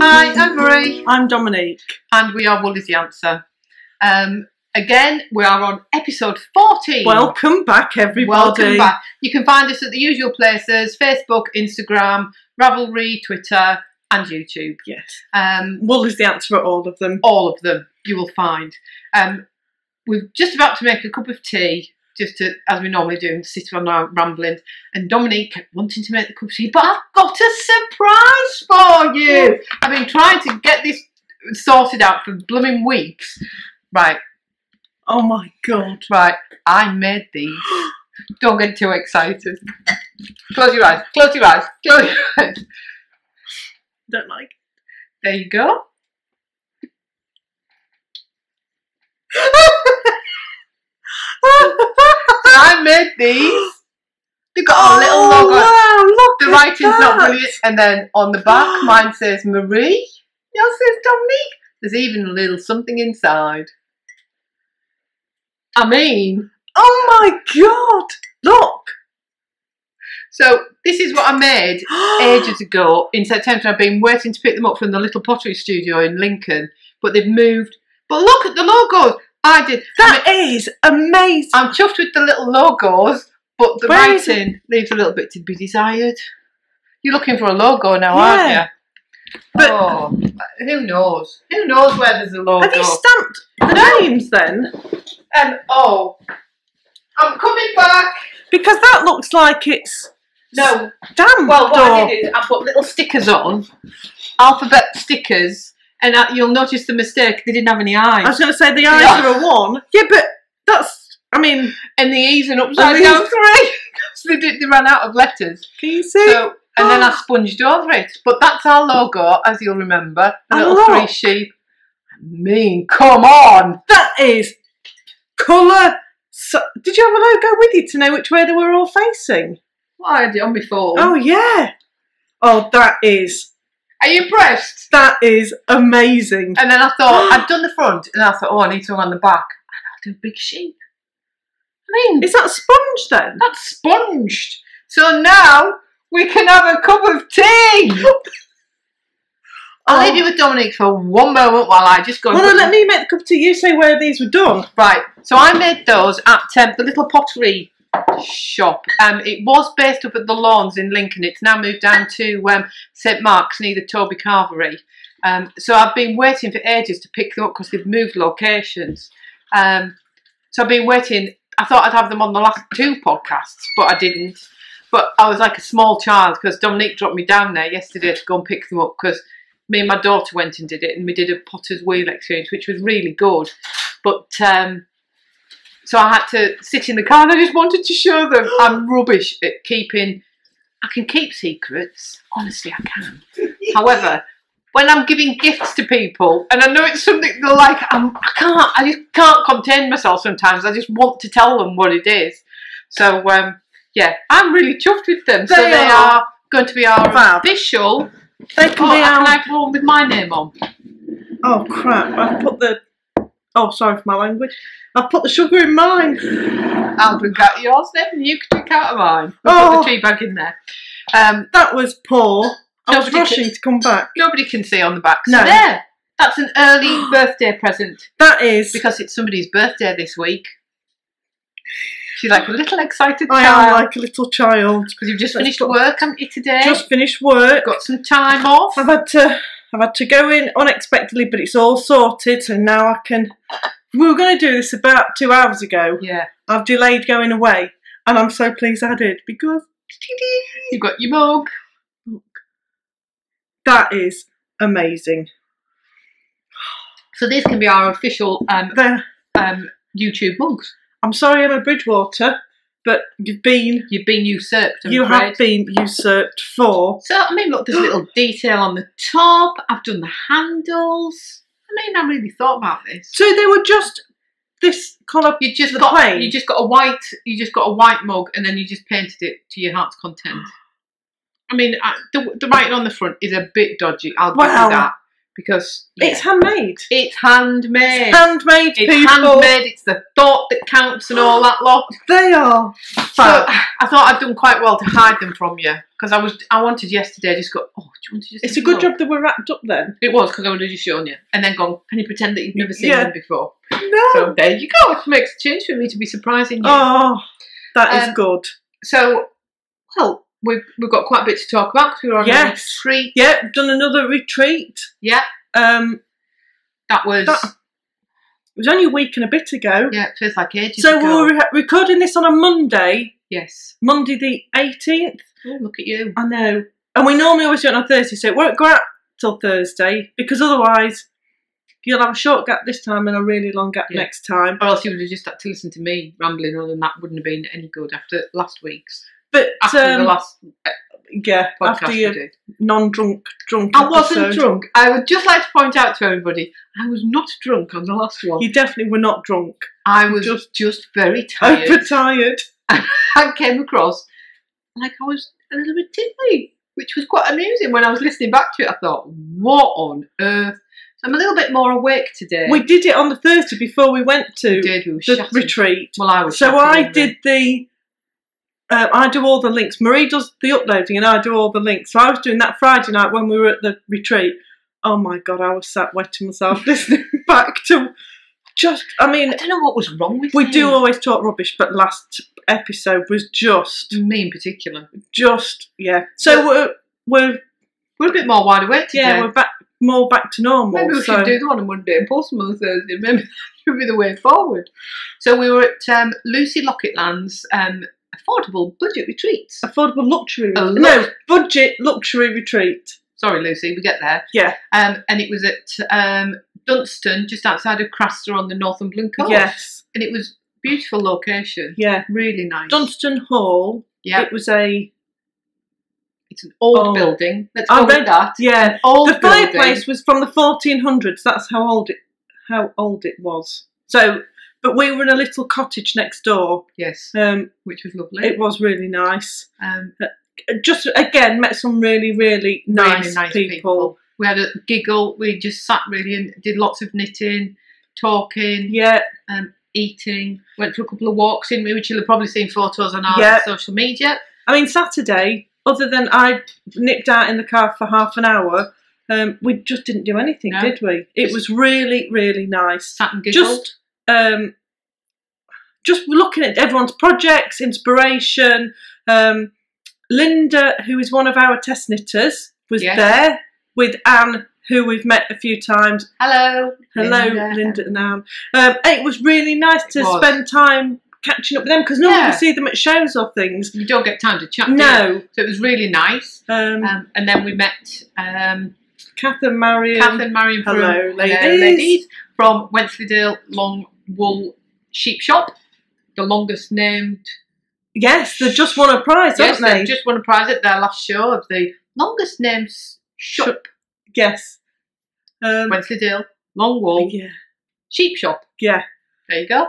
Hi, I'm Marie, I'm Dominique. and we are Wool is the Answer. Um, again, we are on episode 14. Welcome back, everybody. Welcome back. You can find us at the usual places Facebook, Instagram, Ravelry, Twitter, and YouTube. Yes. Um, Wool is the answer at all of them. all of them you will find. Um, we're just about to make a cup of tea, just to, as we normally do, and sit on our ramblings. And Dominique kept wanting to make the cup of tea, but I've got a surprise for you. I've been trying to get this sorted out for blooming weeks. Right, Oh my god. right, I made these. Don't get too excited. Close your eyes, close your eyes, close your eyes. Don't like. There you go. I made these. They got a oh, little oh, logo. Wow, The writing's not brilliant. And then on the back, mine says Marie. Yours says Dominique. There's even a little something inside. I mean, Oh my god. Look. so this is what I made ages ago in September. I've been waiting to pick them up from the little pottery studio in Lincoln, but they've moved. But look at the logos. I did. I mean, That is amazing. I'm chuffed with the little logos, but the Where writing leaves a little bit to be desired. You're looking for a logo now, Yeah. aren't you? But- oh, who knows? Who knows where there's a logo? Have you stamped the names then? and oh, I'm coming back. Because that looks like it's No, stamped. well, what I did is I put little stickers on, alphabet stickers, and uh, you'll notice the mistake. They didn't have any eyes, I was going to say the eyes Yeah. are a one. Yeah, but that's. I mean, and the E's and upside down three. so they did. They ran out of letters. can you see? So, and then I sponged over it. But that's our logo, as you'll remember. And little three sheep. I mean, come on! that is colour. So, did you have a logo with you to know which way they were all facing? What I had it on before. Oh yeah. Oh, that is Are you impressed? that is amazing. And then I thought, I've done the front, and I thought, oh, I need to on the back. And I'll do a big sheep. I mean, Is that sponge then? that's sponged. So now we can have a cup of tea. I'll Oh. leave you with Dominique for one moment while I just go. Well, no, let me make the cup of tea. You say where these were done. Right, so I made those at um, the little pottery shop. Um, it was based up at the Lawns in Lincoln. It's now moved down to um, St Mark's near the Toby Carvery. Um, so I've been waiting for ages to pick them up because they've moved locations. Um, so I've been waiting. I thought I'd have them on the last two podcasts, but I didn't. But I was like a small child because Dominique dropped me down there yesterday to go and pick them up because me and my daughter went and did it, and we did a potter's wheel experience, which was really good. But um, so I had to sit in the car, and I just wanted to show them. I'm rubbish at keeping. I can keep secrets, honestly, I can. However, when I'm giving gifts to people, and I know it's something they're like, I'm, I can't, I just can't contain myself. Sometimes I just want to tell them what it is. So um, yeah, I'm really chuffed with them. so They they are are going to be our fab. official. They can Oh, be can our. I have one with my name on? Oh crap! I put the. Oh, sorry for my language. I've put the sugar in mine. I'll drink out of yours then, and you can drink out of mine. I'll Oh. put the tea bag in there. Um, That was poor. I was rushing to come back. nobody can see on the back. So No. there. That's an early birthday present That is. because it's somebody's birthday this week. She's like a little excited I child am like a little child. because you've just finished work, haven't you today? Just finished work. got some time off. I've had to I've had to go in unexpectedly, but it's all sorted, and now I can. We were going to do this about two hours ago. Yeah, I've delayed going away, and I'm so pleased I did because you've got your mug. that is amazing. So these can be our official um, um, YouTube mugs. I'm sorry, I'm a Bridgewater, but you've been You've been usurped. I'm you afraid. have been usurped for. So I mean, look, there's a little detail on the top. I've done the handles. I mean, I really thought about this. So they were just this colour. You just got plain? you just got a white you just got a white mug and then you just painted it to your heart's content. I mean, I, the, the writing on the front is a bit dodgy. I'll give you that because yeah, It's handmade. it's handmade. Handmade It's people. handmade. It's the thought that counts and all that lot. They are. So I thought I'd done quite well to hide them from you because I was I wanted yesterday. I just go, oh, do you want to just It's a good job that we're wrapped up then. It was because I would have just shown you, and then gone. Can you pretend that you've never seen Yeah. them before? No. So there you go. It makes a change for me to be surprising you. oh, that is Um, good. So, well, we've we've got quite a bit to talk about because we were on Yes. a retreat. Yeah, done another retreat. Yeah, Um, that was. That- it was only a week and a bit ago. yeah, it feels like ages so ago. we were re- recording this on a Monday, yes. Monday the 18th. Oh, look at you. I know. And we normally always do it on a Thursday, so it won't go out till Thursday because otherwise you'll have a short gap this time and a really long gap Yeah. next time. Or else you would have just had to listen to me rambling on, and that wouldn't have been any good after last week's. But After um, the last uh, yeah, podcast after your non-drunk drunk I wasn't drunk. I would just like to point out to everybody, I was not drunk on the last one. You definitely were not drunk. I was just- just, very tired. Overtired. I came across like I was a little bit tipsy, which was quite amusing. When I was listening back to it, I thought, what on earth? I'm a little bit more awake today. We did it on the Thursday before we went to We did, we the shattered. retreat. Well, I was So I did the. Uh, I do all the links. Marie does the uploading, and I do all the links. So I was doing that Friday night when we were at the retreat. Oh my god, I was sat wetting myself listening back to just. I mean, I don't know what was wrong with we do always talk rubbish, but last episode was just, me in particular. just yeah. So we're we're We're a bit more wide awake today. yeah we're back more back to normal. Maybe we so should do the one on Monday and post them on Thursday. Maybe that should be the way forward. So we were at um, Lucy Locketland's um, affordable budget retreats. affordable luxury. A no budget luxury retreat. Sorry, Lucy, we get there. Yeah. Um, and it was at um, Dunstan, just outside of Craster on the Northumberland coast. Yes. And it was beautiful location. Yeah. Really nice. Dunstan Hall. Yeah. It was a It's an old Oh. building. Let's I read- with that. yeah. Old the building. fireplace was from the 1400s. That's how old it how old it was. So, but we were in a little cottage next door. Yes, Um, which was lovely. it was really nice. um, Just again met some really really nice, really nice people. people. We had a giggle. We just sat really and did lots of knitting, talking, Yeah, um, eating. Went for a couple of walks in, which you'll have probably seen photos on our Yeah. social media. I mean Saturday. Other than I nipped out in the car for half an hour, um, we just didn't do anything, No. did we? It Just- was really really nice. Sat and giggled. just um, just looking at everyone's projects, inspiration. Um, Linda, who is one of our test knitters, was Yes. there with Anne, who we've met a few times. Hello. Hello, Linda. Linda, and Anne. Um, and it was really nice to was. spend time catching up with them because normally Yeah. we see them at shows or things. You don't get time to chat. No, So it was really nice. um, Um, and then we met um, Kath and Marion. Kath and Marion hello, Hello, ladies. ladies from Wensleydale Long Wool Sheep Shop, the longest named. yes, they just won a prize, yes, haven't they? they've just won a prize at their last show of the longest named shop, yes. Um, Wensleydale Long Wool yeah, Sheep Shop. yeah. There you go.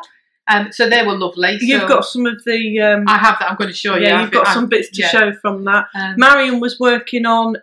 Um, so they were lovely. You've got some of the. Um, I have that. I'm going to show you. yeah, you've got I've- some bits to yeah. show from that. Um, Marion was working on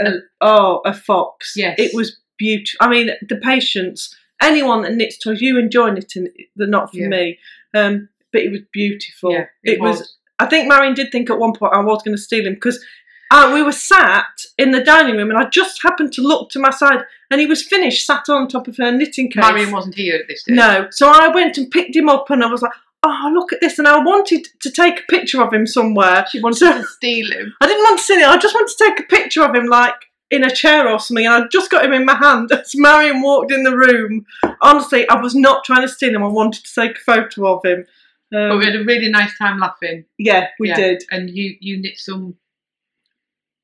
a, oh a fox. Yes. it was beautiful. I mean, the patience. Anyone that knits toys, you enjoy knitting. They're not for Yeah. me. Um, but it was beautiful. yeah, it, was. I think Marion did think at one point I was going to steal him because uh, we were sat in the dining room and I just happened to look to my side and he was finished, sat on top of her knitting case. Marion wasn't here at this stage. No. So I went and picked him up and I was like, oh, look at this. And I wanted to take a picture of him somewhere. She wanted So- to steal him. I didn't want to steal it. I just wanted to take a picture of him, like in a chair or something. And I just got him in my hand as Marion walked in the room. Honestly, I was not trying to steal him. I wanted to take a photo of him. But Um, we had a really nice time laughing. yeah, we Yeah. did. And you, you knit some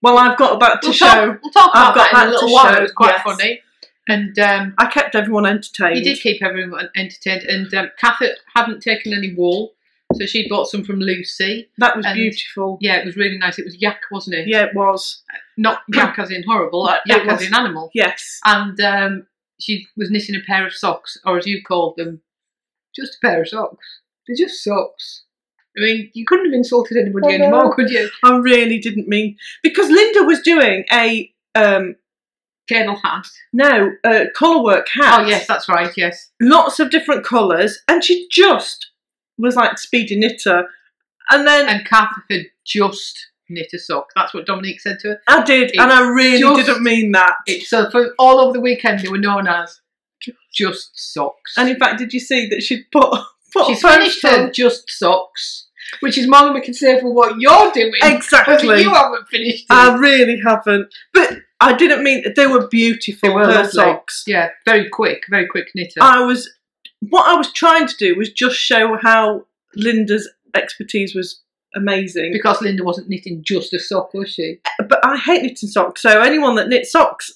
Well, I've got that to we'll show. Talk, we'll talk I've about got that in a little to while. show, It was quite yes. funny. And um, I kept everyone entertained. you did keep everyone entertained. And um, Kath hadn't taken any wool, so she bought some from Lucy. That was and- beautiful. Yeah, it was really nice. It was yak, wasn't it? Yeah, it was. Not yak as in horrible, uh, yak as in animal. Yes. And um, she was knitting a pair of socks, or as you called them, just a pair of socks. They're just socks. I mean, you couldn't have insulted anybody know. anymore, could you? I really didn't mean because Linda was doing a um Candle hat. no uh, colour work hat. Oh, yes, that's right, yes. lots of different colours, and she just was like speedy knitter. And then And Kath had just knit a sock. That's what Dominique said to her. I did, and I really just- didn't mean that. It, so for all over the weekend, they were known as just socks. and in fact, did you see that she'd put, put She's finished her just socks, which is more than we can say for what you're doing. Exactly. You haven't finished it. I really haven't. But I didn't mean they were beautiful. They were socks. yeah, very quick, very quick knitter. I was what I was trying to do was just show how Linda's expertise was amazing. because Linda wasn't knitting just a sock, was she? But I hate knitting socks, so anyone that knits socks,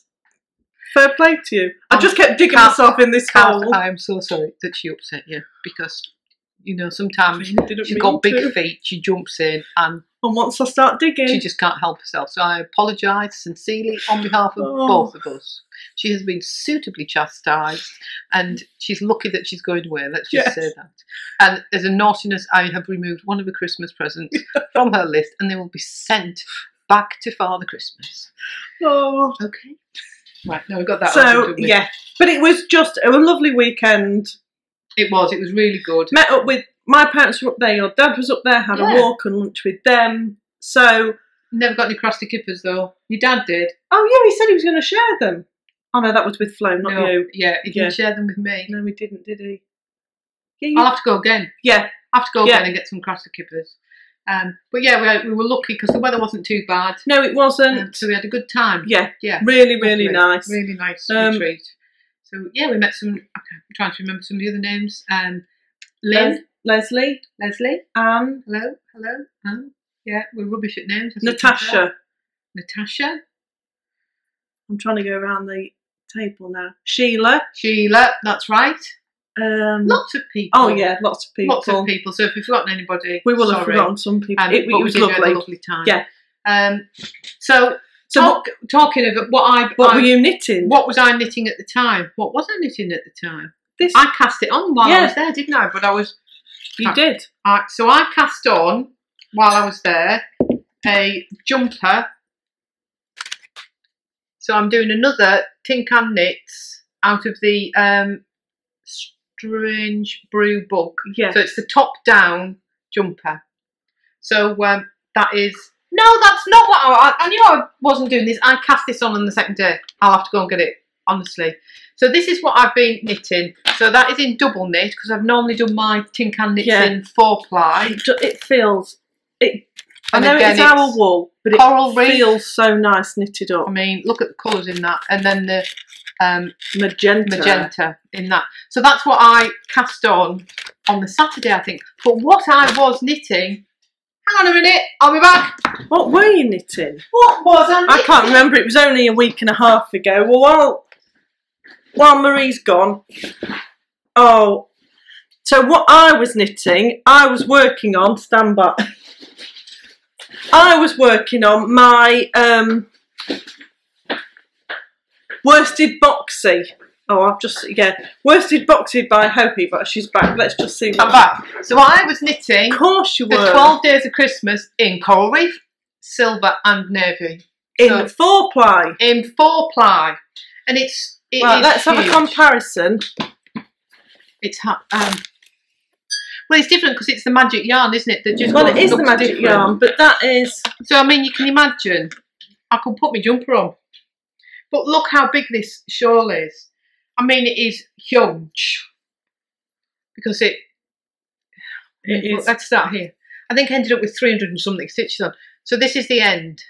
fair play to you. I Um, just kept digging Kath- myself in this Kath, hole. I'm so sorry that she upset you because you know sometimes she's got big to. feet. She jumps in and And once I start digging, she just can't help herself. So I apologise sincerely on behalf of Oh. both of us. She has been suitably chastised, and she's lucky that she's going away. Let's just Yes. say that. And as a naughtiness, I have removed one of her Christmas presents from her list, and they will be sent back to Father Christmas. oh. Okay. Right, now we've got that. so over, yeah. But it was just a lovely weekend. it was. It was really good. Met up with my parents were up there. Your dad was up there. Had Yeah. a walk and lunch with them. So Never got any crusty kippers though. Your dad did. oh yeah, he said he was going to share them. Oh no, that was with Flo, not no, you. Yeah, he didn't share them with me. No, he didn't, did he? Yeah, you- I'll have to go again. yeah. I have to go Yeah. again and get some crusty kippers. Um, but yeah, we, we were lucky because the weather wasn't too bad, No, it wasn't. um, so we had a good time. yeah, yeah, really, really nice. really nice Um, retreat. So yeah, we met some. Okay, I'm trying to remember some of the other names. Um, Lynn, Les- Leslie, Leslie, Anne, hello, hello. Um, yeah, we're rubbish at names. as you can tell. Natasha. Natasha, I'm trying to go around the table now. Sheila. Sheila. That's right. Um, Lots of people. oh yeah, lots of people. lots of people. So if we've forgotten anybody, We will have forgotten some people. It, it was lovely. a lovely time. Yeah. Um, so, So talk, talking of what I, What I- were you knitting? what was I knitting at the time? What was I knitting at the time? This I cast it on while I was there, didn't I? But I was you did. I, so I cast on while I was there a jumper. So I'm doing another tin can knits out of the um, Strange Brew book. Yeah. So it's the top down jumper. So um, that is no, that's not what I, I. I knew I wasn't doing this. I cast this on on the second day. I'll have to go and get it. Honestly. So this is what I've been knitting. So that is in double knit because I've normally done my tin can knits Yeah. in four ply. It, feels it It. I know again, it's our wool, but it coral reef. feels so nice knitted up. I mean, look at the colours in that, and then the um, Magenta. magenta in that. So that's what I cast on on the Saturday, I think. But what I was knitting. Hang on a minute, I'll be back. What were you knitting? What was I? knitting? I can't remember. It was only a week and a half ago. Well, while while Marie's gone, oh, so what I was knitting, I was working on. Stand by. I was working on my um, worsted boxy. Oh, I've just yeah, worsted boxy by Joji, but she's back. Let's just see. I'm back. So I was knitting of course you were. the 12 days of Christmas in coral reef, silver, and navy in so- four ply. in four ply, and it's it is let's have a comparison. It's um, well, it's different because it's the magic yarn, isn't it? That just Well, it is the magic different. yarn, but that is So I mean, you can imagine. I could put my jumper on, but look how big this shawl is. I mean, it is huge because it. It well, is. Let's start here. I think I ended up with three hundred and something stitches on. So this is the end.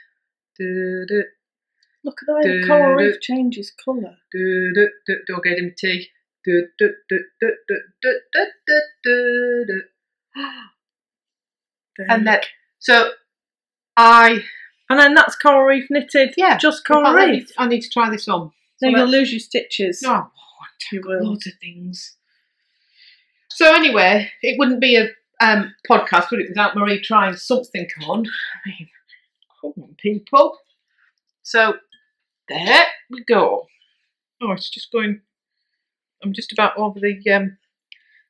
Look at the way the coral reef changes colour. du- du- du- Don't get him tea and that, so I and then that's coral reef knitted. Yeah, just coral reef. I need, I need to try this on. No, so you'll lose your stitches. No, oh, you will. Lots of things. So anyway, it wouldn't be a um, podcast, would it, without Marie trying something on? I mean, come on, people. So there we go. Oh, it's just going I'm just about over the um,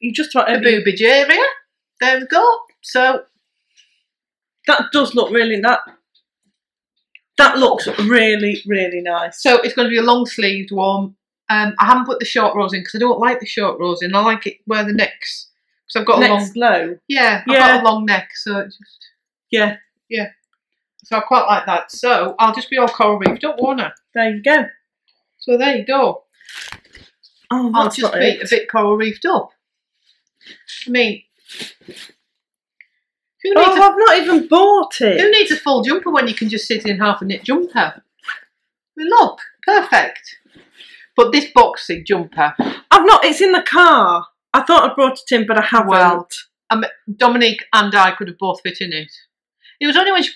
You just about the boobage area. There we go. So that does look really that. That looks really really nice. so it's going to be a long sleeved one. Um, I haven't put the short rows in because I don't like the short rows in. I like it where the necks. Because I've got a long low. Yeah, I've Yeah. got a long neck, so it just Yeah. So I quite like that. So I'll just be all coral reefed up, won't I? There you go. So there you go. Oh, I'll just be it. a bit coral reefed up. I mean, who oh, needs, Oh, a, I've not even bought it. who needs a full jumper when you can just sit in half a knit jumper? Look, perfect. But this boxy jumper, I've not. It's in the car. I thought I brought it in, but I haven't. Well, um, Dominique and I could have both fit in it. It was only when she,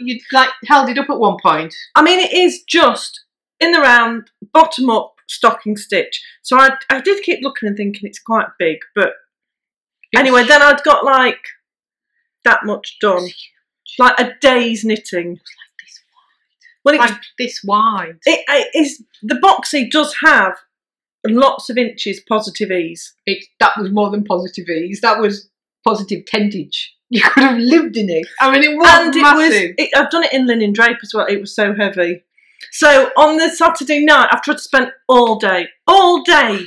you like held it up at one point. I mean, it is just in the round, bottom up stocking stitch. So I, I did keep looking and thinking it's quite big, but anyway, then I'd got like that much done, like a day's knitting. this Well, it, wide. Like this wide. it, it is the boxy does have lots of inches positive ease. It, that was more than positive ease. That was positive tentage. You could have lived in it. I mean, it was and it was massive. it, I've done it in linen drape as well. It was so heavy. So on the Saturday night, after I've tried to spend all day, all day.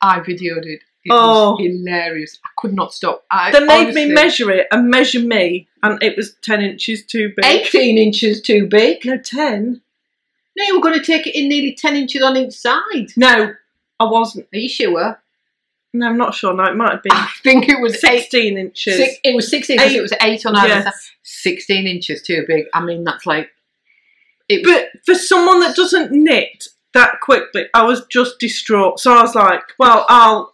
I videoed it. It Oh. was hilarious. I could not stop. I, They made honestly- me measure it and measure me, and it was ten inches too big. 18 inches too big. No, ten. No, you were going to take it in nearly 10 inches on each side. No, I wasn't. Are you sure? No, I'm not sure. No, it might have been I think it was eight. sixteen inches. Six, it was 16 because Eight. it was 8 on either Yes. side. 16 inches too big. I mean, that's like. It But for someone that doesn't knit that quickly, I was just distraught. So I was like, well, I'll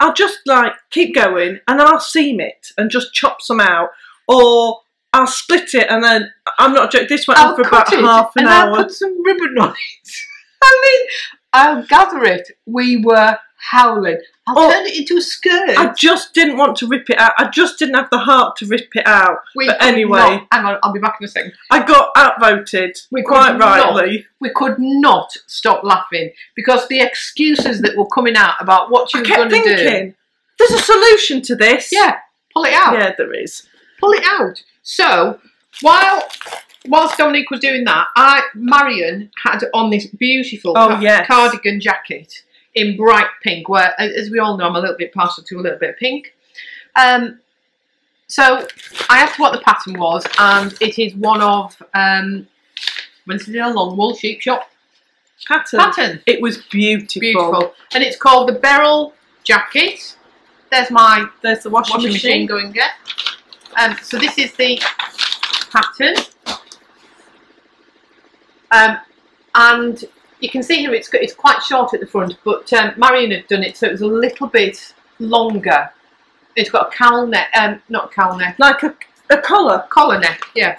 I'll just like keep going and I'll seam it and just chop some out. Or I'll split it and then I'm not joking, this went on I'll for oh, about it half an and hour. I'll put some ribbon on it. I mean, I'll gather it. We were howling. I'll Oh. turn it into a skirt. I just didn't want to rip it out. I just didn't have the heart to rip it out. We but anyway. not- hang on, I'll be back in a second. I got outvoted, We quite not. rightly. We could not stop laughing because the excuses that were coming out about what you I kept going to do. thinking, there's a solution to this. Yeah, pull it out. Yeah, there is. pull it out. So while whilst Dominique was doing that, I Marion had on this beautiful Oh, ca- yes. cardigan jacket in bright pink. Where, as we all know, I'm a little bit partial to a little bit of pink. Um, so I asked what the pattern was, and it is one of um, Winston Long Wool Sheep Shop Pattern. pattern. It was beautiful. Beautiful, and it's called the Beryl jacket. There's my There's the washing, washing machine machine. going get. Um, so this is the pattern. Um, and you can see here it's, it's quite short at the front, but um, Marion had done it so it was a little bit longer. It's got a cowl neck, um, not a cowl neck, Like a, a collar. collar neck, yeah.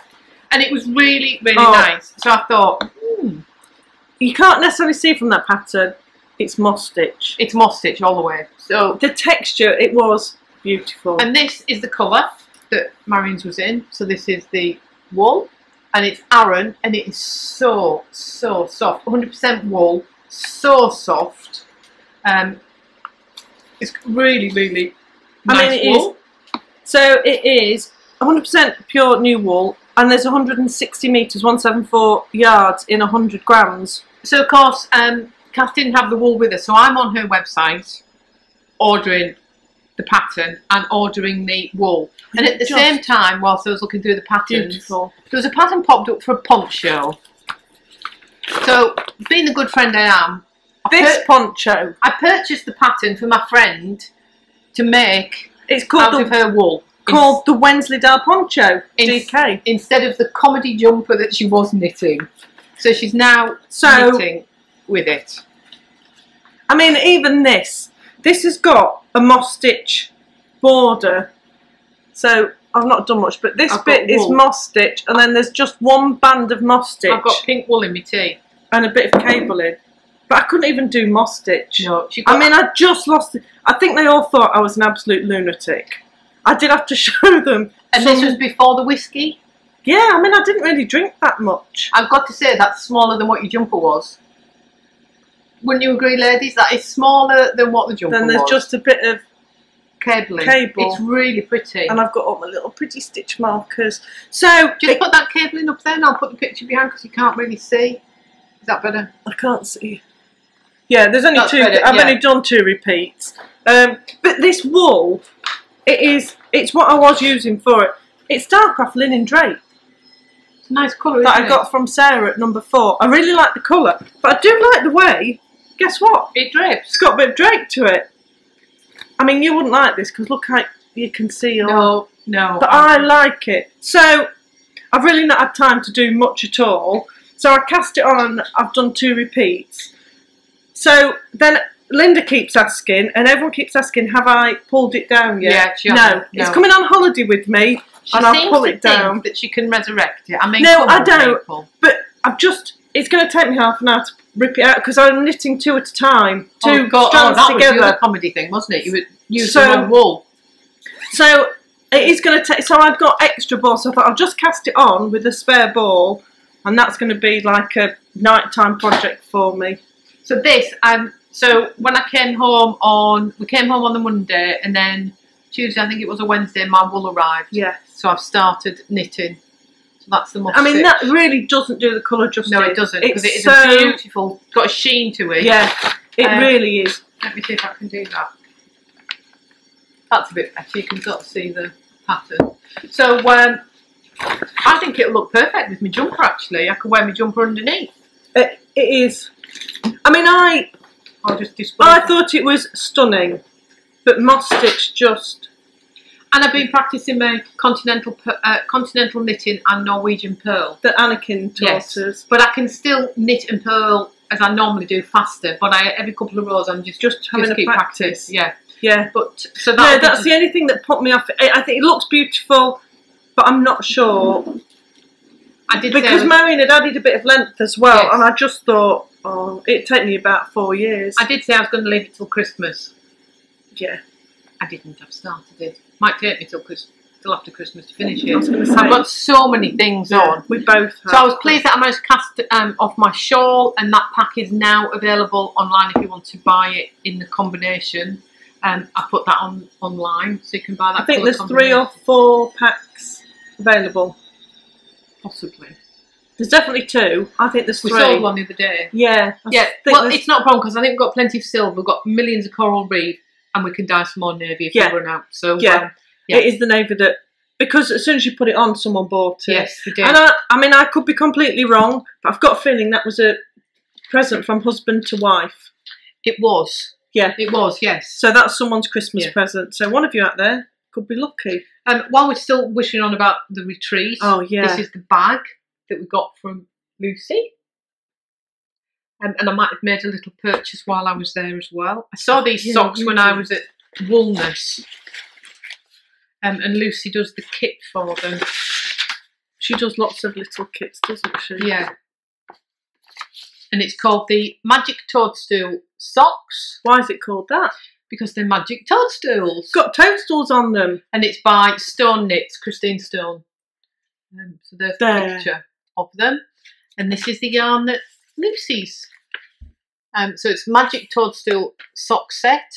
And it was really, really Oh. nice. So I thought, hmm, You can't necessarily see from that pattern. It's moss stitch. it's moss stitch all the way. So, The texture, it was beautiful. and this is the colour that Marion's was in. So this is the wool, and it's Aran, and it is so so soft. 100% wool, so soft. Um, it's really really I nice mean, it is- wool. so it is 100% pure new wool, and there's 160 metres, 174 yards in 100 grams. So of course, um, Kath didn't have the wool with her, so I'm on her website ordering the pattern and ordering the wool. And at the Just same time, whilst I was looking through the patterns, Beautiful. there was a pattern popped up for a poncho. So, being the good friend I am, I, This poncho, I purchased the pattern for my friend to make it's out called of the, her wool. called the Wensleydale poncho. In- DK. instead of the comedy jumper that she was knitting. So she's now So knitting with it. I mean, even this, this has got a moss stitch border. So I've not done much, but this I've bit is moss stitch, and then there's just one band of moss stitch I've got pink wool in my tea. and a bit of cable in. But I couldn't even do moss stitch. No, I mean, I just lost it. I think they all thought I was an absolute lunatic. I did have to show them. and some- this was before the whiskey. yeah, I mean, I didn't really drink that much. I've got to say that's smaller than what your jumper was. Wouldn't you agree, ladies? That is smaller than what the jumper Then there's was. just a bit of, cabling. cable. It's really pretty. and I've got all my little pretty stitch markers. So Just it- put that cabling up there and I'll put the picture behind because you can't really see. Is that better? I can't see. Yeah, there's only That's two. better, I've yeah. only done two repeats. Um, but this wool, it is. It's what I was using for it. It's Stylecraft linen drape. It's a nice colour, that I it? got from Sarah at number four. I really like the colour, but I do like the way. Guess what? It drips. It's got a bit of drape to it. I mean, you wouldn't like this because look how you can see all. No, no. But I like it. So I've really not had time to do much at all. So I cast it on and I've done two repeats. So then Linda keeps asking, and everyone keeps asking, have I pulled it down yet? Yeah, she no, hasn't, it's coming on holiday with me, She and I'll pull it down. that she can resurrect it. I mean, No, I don't. people. But I've just, it's going to take me half an hour to rip it out because I'm knitting two at a time, two oh, God, oh, strands that was the other comedy thing, wasn't it? You would use So- wrong wool. So it is going to take. So I've got extra balls. So I thought I'll just cast it on with a spare ball, and that's going to be like a nighttime project for me. So this, um, so when I came home on, we came home on the Monday, and then Tuesday, I think it was a Wednesday, my wool arrived. Yeah. So I've started knitting. So that's the most. I mean that really doesn't do the colour justice. No, it doesn't because It's so a beautiful, got a sheen to it. yeah, it Um, really is. Let me see if I can do that. That's a bit better. You can sort of see the pattern. So um, I think it'll look perfect with my jumper. Actually, I could wear my jumper underneath. It, it is. I mean, I I'll just display. I it. thought it was stunning, but moss stitch just and I've been practicing my continental uh, continental knitting and Norwegian purl. The Anakin taught Yes. us. But I can still knit and purl as I normally do faster. But I every couple of rows I'm just Just having a keep practice. Yeah. Yeah. But so that No, that that's the only thing that put me off. I I think it looks beautiful, but I'm not sure I did because Marion had added a bit of length as well, Yes. and I just thought, oh, it'd take me about four years. I did say I was going to leave it till Christmas. yeah, I didn't. I've started it. Might take me till Chris, till after Christmas to finish it. going to say. I've got so many things on. We both. Have. So I was pleased that I managed to cast um, off my shawl, and that pack is now available online if you want to buy it in the combination. Um, I put that on online, so you can buy that. I think there's three or four packs available. possibly. There's definitely two. I think there's We three. sold one the other day. Yeah. I Yeah, well, it's not a problem because I think we've got plenty of silver. We've got millions of coral reef, and we can dye some more navy if Yeah. we run out. So Yeah. um, yeah. it is the navy that because as soon as you put it on, someone bought it. yes, we did. And I, I mean, I could be completely wrong, but I've got a feeling that was a present from husband to wife. it was. Yeah. It was. Yes. So that's someone's Christmas Yeah. present. So one of you out there could be lucky. Um, while we're still wishing on about the retreat, Oh yeah. this is the bag that we got from Lucy. Um, and I might have made a little purchase while I was there as well. I saw these Yeah, socks when I was at Woolness. Um, and Lucy does the kit for them. she does lots of little kits, doesn't she? Yeah. And it's called the Magic Toadstool Socks Why is it called that? because they're magic toadstools. Got toadstools on them. and it's by Stone Knits, Christine Stone. Um, so there's the There. picture of them, and this is the yarn that Lucy's. Um, so it's Magic Toadstool sock set,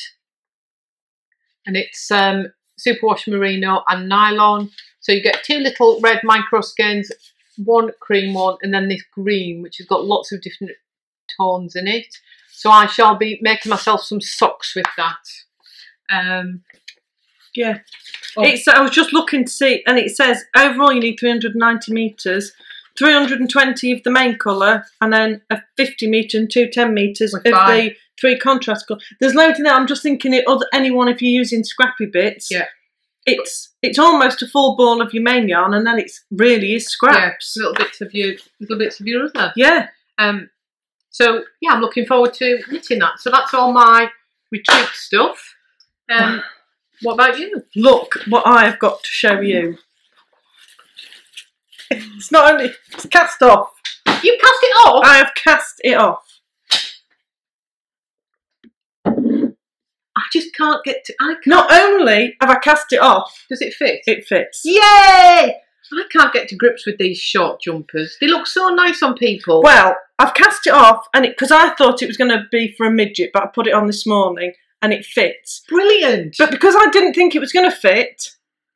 and it's um, superwash merino and nylon. So you get two little red micro skeins, one cream one, and then this green, which has got lots of different tones in it. So I shall be making myself some socks with that. Um, Yeah. Oh. It's. I was just looking to see, and it says overall you need 390 meters, 320 of the main colour, and then a 50 meter and two 10 meters of five. the three contrast colours. There's loads in there. I'm just thinking, it other anyone if you're using scrappy bits. Yeah. It's it's almost a full ball of your main yarn, and then it's really is scraps. Yeah, little bits of your little bits of your other. Yeah. Um, so yeah, I'm looking forward to knitting that. So that's all my retreat stuff. Um, what about you? Look what I have got to show you. It's not only it's cast off. You cast it off. I have cast it off. I just can't get to. I can't. Not only have I cast it off, Does it fit? it fits. Yay! I can't get to grips with these short jumpers. They look so nice on people. Well, I've cast it off, and because I thought it was going to be for a midget, but I put it on this morning, and it fits. brilliant. But because I didn't think it was going to fit,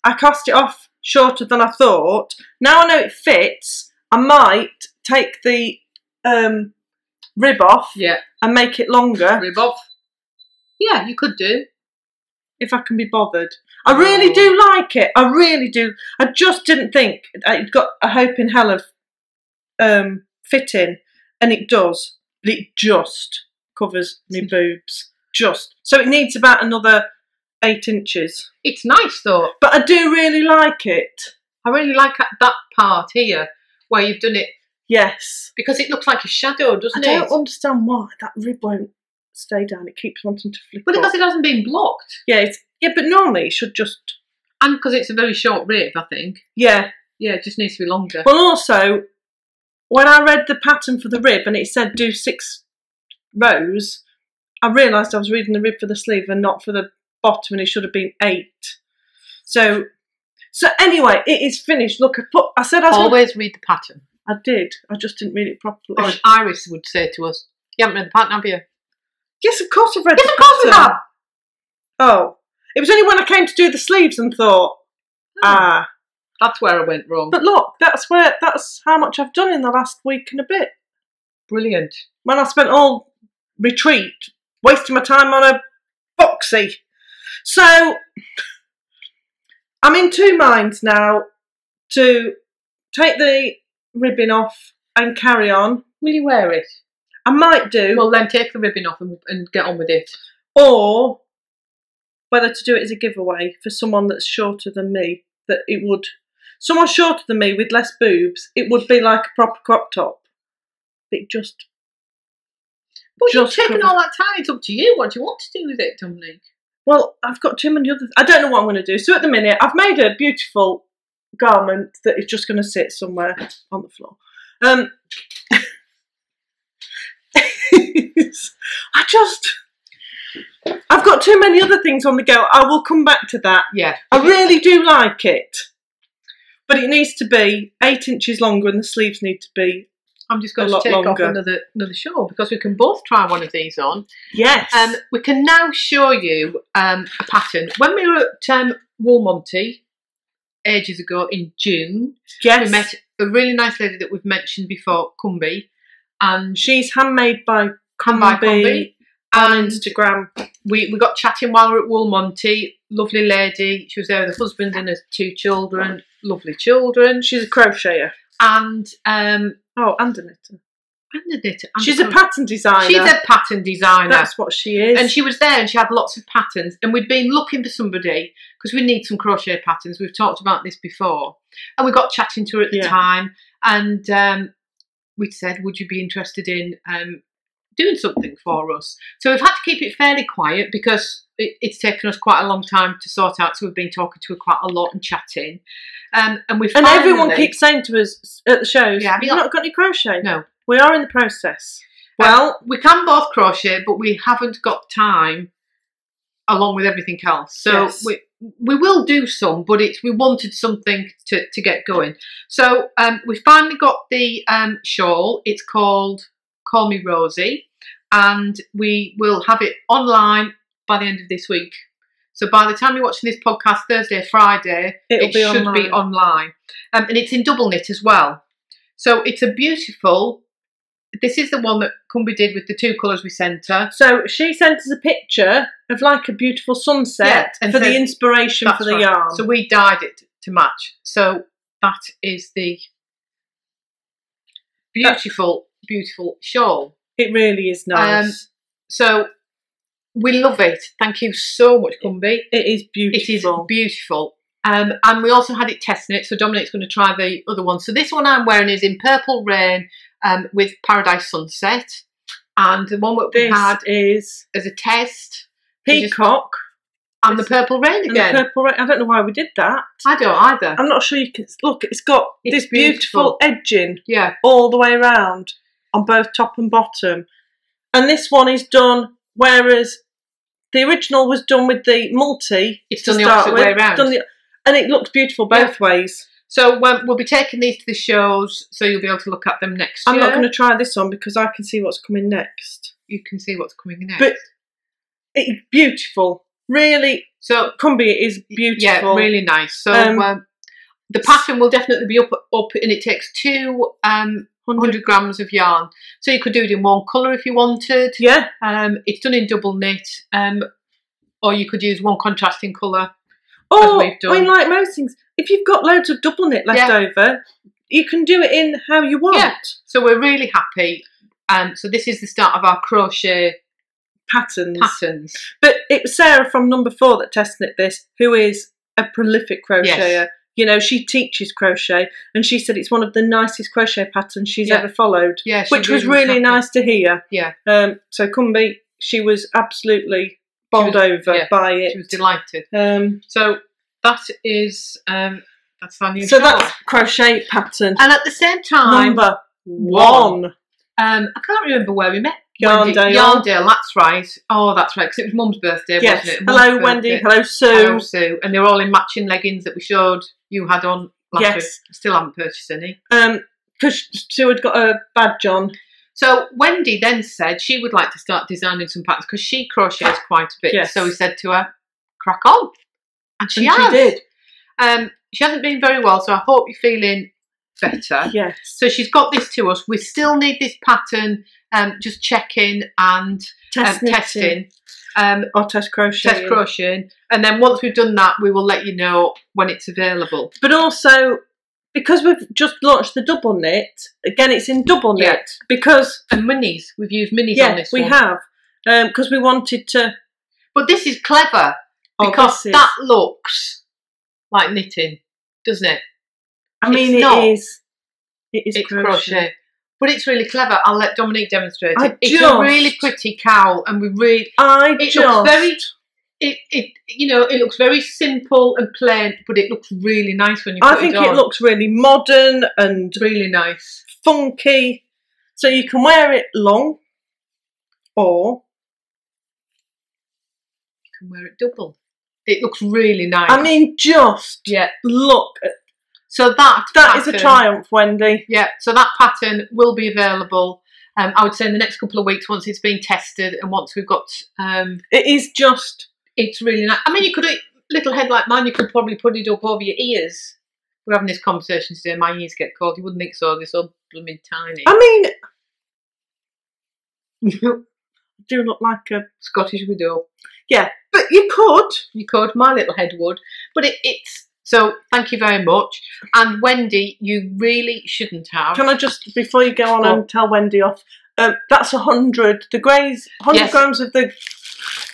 I cast it off shorter than I thought. Now I know it fits. I might take the um, rib off yeah, and make it longer rib off. Yeah, you could do. if I can be bothered. I really Oh. do like it. I really do. I just didn't think I'd got a hope in hell of um, fitting, and it does, but it just covers my boobs. Just so it needs about another eight inches. It's nice though. But I do really like it. I really like that part here where you've done it Yes. because it looks like a shadow, I doesn't it? I don't understand why that rib won't stay down. It keeps wanting to flip. Well, up. because it hasn't been blocked, yeah, it's, yeah, but normally it should just and because it's a very short rib, I think. yeah. Yeah, it just needs to be longer. Well, also when I read the pattern for the rib and it said do six rows, I realised I was reading the rib for the sleeve and not for the bottom, and it should have been eight. So, so anyway, it is finished. Look, I put. I said I was. gonna- Always read the pattern. I did. I just didn't read it properly. Or Iris would say to us, you haven't read the pattern, have you? yes, of course I've read. Yes, of course we pattern. have. Oh, it was only when I came to do the sleeves and thought, ah. That's where I went wrong. But look, that's where that's how much I've done in the last week and a bit. Brilliant. When I spent all retreat wasting my time on a boxy. So I'm in two minds now to take the ribbon off and carry on. Will you wear it? I might do, Well, then take the ribbon off and, and get on with it. or whether to do it as a giveaway for someone that's shorter than me. That it would, someone shorter than me with less boobs, it would be like a proper crop top. It just But Just taken all that time. It's up to you. What do you want to do with it, Dominique? Well, I've got too many other. I don't know what I'm going to do. So at the minute, I've made a beautiful garment that is just going to sit somewhere on the floor. Um, I just, I've got too many other things on the go. I will come back to that. Yeah. I really do like it, but it needs to be eight inches longer, and the sleeves need to be I'm just going to take longer. off another another show because we can both try one of these on. yes. Um, we can now show you um, a pattern. When we were at um, Woolmonty ages ago in June, yes. we met a really nice lady that we've mentioned before, Cumby, and She's handmade by Cumby Cumby. on Instagram. we, we got chatting while we were at Woolmonty. Lovely lady. She was there with her husband and her two children. Lovely children. She's a crocheter. And um, Oh, and a knitter. and a knitter. and She's a pattern designer. She's a pattern designer. That's what she is. and she was there and she had lots of patterns and we'd been looking for somebody because we need some crochet patterns we've talked about this before and we got chatting to her at the Yeah. time and um, we said would you be interested in um, doing something for us so we've had to keep it fairly quiet because it, it's taken us quite a long time to sort out so we've been talking to her quite a lot and chatting um, and we've and everyone keeps saying to us at the shows, Yeah, have you "You've not got any crochet." no We are in the process. Well, Well, we can both crochet, but we haven't got time along with everything else. So Yes. we we will do some, but it's we wanted something to, to get going. So um, we finally got the um, shawl. It's called Call Me Rosie, and we will have it online by the end of this week. So by the time you're watching this podcast, Thursday, Friday, It'll it be should be online. online, um, and it's in double knit as well. So it's a beautiful. This is the one that Cumby did with the two colours we sent her. so she sent us a picture of like a beautiful sunset Yeah, and for the inspiration for the right. yarn. So we dyed it to match. So that is the beautiful, beautiful shawl. it really is nice. Um, So we love it. Thank you so much, Cumby. it is beautiful. is beautiful. Um, and we also had it testing it, so Dominique's going to try the other one. So this one I'm wearing is in Purple Rain um, with Paradise Sunset. And the one that we this had is as a test just- peacock and the Purple Rain again. the purple. rain. I don't know why we did that. I don't either. I'm not sure you can look. It's got It's this beautiful edging yeah. all the way around on both top and bottom. And this one is done, whereas the original was done with the multi. It's done the opposite with, way around. done the- and it looks beautiful both ways. So um, we'll be taking these to the shows, so you'll be able to look at them next I'm year. not going to try this on because I can see what's coming next. You can see what's coming next. But it's beautiful. Really, so Cumby is beautiful. yeah, really nice. So Um, um, the pattern will definitely be up, up, and it takes two um, 100 grams of yarn. So you could do it in one colour if you wanted. Yeah, Um, it's done in double knit, um, or you could use one contrasting colour. or we've I mean, like most things, if you've got loads of double knit left Yeah. over, you can do it in how you want. Yeah. So we're really happy. Um, so this is the start of our crochet Patterns. patterns. But it was Sarah from number four that tested this, who is a prolific crocheter. Yes. You know, she teaches crochet, and she said it's one of the nicest crochet patterns she's Yeah. ever followed, Yeah, which was really happy. nice to hear. Yeah. Um, so Cumby, she was absolutely bowled was- over yeah, by it. She was delighted. Um, So that is um, that's our new so shawl. that's crochet pattern and at the same time, number one. one. Um, I can't remember where we met. Yarndale. Wendy. Yarndale, that's right. Oh, that's right, because it was Mum's birthday, Yes. wasn't it? Mum's Hello, birthday. Wendy. Hello, Sue. Hello, Sue. And they're all in matching leggings that we showed you had on last Yes. week. Still haven't purchased any. Um, because Sue had got a badge on. So Wendy then said she would like to start designing some patterns because she crochets quite a bit. Yes. So we said to her, crack on. And she and has. she did. Um, she hasn't been very well, so I hope you're feeling better. Yes. So she's got this to us. We still need this pattern, um, just checking and um, Test testing, um, Or test crochet. test crocheting, and then once we've done that, we will let you know when it's available. But also, because we've just launched the double knit, again, it's in double knit. Yeah. Because, And minis, we've used minis yeah, on this we one. have. Because we wanted to. But this is clever Oh, because this is- that looks like knitting, doesn't it? I mean, it's it not. is. It is it's crochet. crochet. But it's really clever. I'll let Dominique demonstrate I it. It's just- a really pretty cowl, and we really I It just. looks very it, it you know it looks very simple and plain, but it looks really nice when you put I think it it looks really modern and really nice. funky. So you can wear it long or. You can wear it double. It looks really nice. I mean, just yeah. look. at- So that That is a triumph, Wendy. Yeah. So that pattern will be available. Um, I would say in the next couple of weeks once it's been tested and once we've got um, It is just. it's really nice. I mean, you could little head like mine. You could probably put it up over your ears. We're having this conversation today. My ears get cold. You wouldn't think so. They're so blooming tiny. I mean, do look like a. Scottish widow. Yeah, but you could. You could. My little head would. But it, it's so. Thank you very much. And Wendy, you really shouldn't have. Can I just, before you go on on. and tell Wendy off, um, that's a hundred. The greys, hundred Yes. grams of the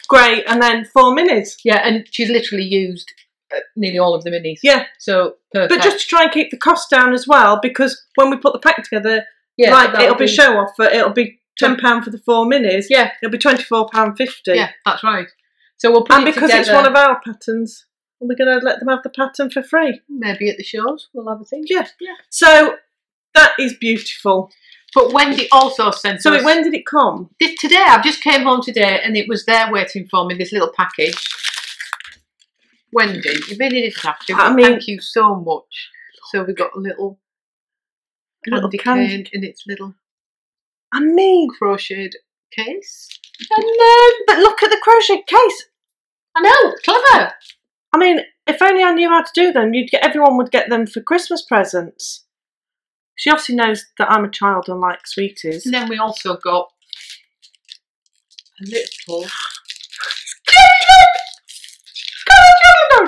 grey, and then four minis. yeah, and she's literally used uh, nearly all of the minis. Yeah, So perfect. but just to try and keep the cost down as well, because when we put the pack together, yeah, like it'll be show off, but it'll be ten pound for the four minis. Yeah, It'll be twenty four pound fifty. yeah, that's right. So we'll put it. and it because it's one of our patterns, we're going to let them have the pattern for free. maybe at the shows we'll have a thing. Yeah. Yeah. So that is beautiful. But Wendy also sent So us when did it come? this today. I've just came home today and it was there waiting for me. This little package. Wendy, you really didn't have to. I mean- thank you so much. So we got a little A little candy cane in its little I mean, crocheted case. I know, but look at the crochet case. I know, clever. I mean, if only I knew how to do them, you'd get everyone would get them for Christmas presents. She obviously knows that I'm a child and like sweeties. And then we also got a little.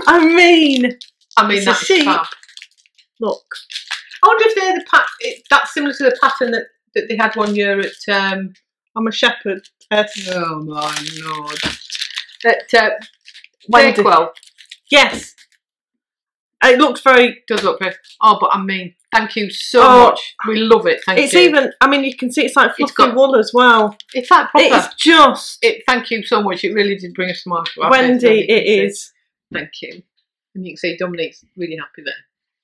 I mean, I mean, that's sheep. fab. look, I wonder if they're the pat. That's similar to the pattern that, that they had one year at. Um, I'm a shepherd. Oh my lord! At uh, Wendy. Yes, it looks very. does look very. Oh, but I mean, thank you so Oh, much. We love it. Thank It's you. even. I mean, you can see it's like It's fluffy got- wool as well. It's like proper. It's just It, thank you so much. It really did bring a smile to our Wendy. face, as It is. Thank you. And you can see Dominique's really happy there.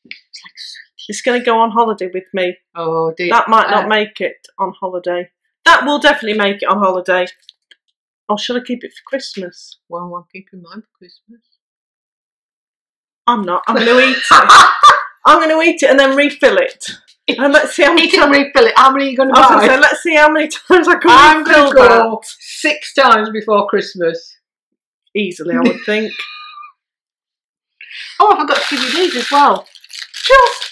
It's like sweet. It's going to go on holiday with me. Oh dear. That might not Uh, make it on holiday. That will definitely make it on holiday. Or should I keep it for Christmas? Well, I'm keeping mine for Christmas. I'm not. I'm going to eat it. I'm going to eat it and then refill it. And let's see how many it times. refill it. How many are you going to buy? say, let's see how many times I can I'm refill going to that. six times before Christmas. Easily, I would think. Oh, I forgot to give you these as well. Just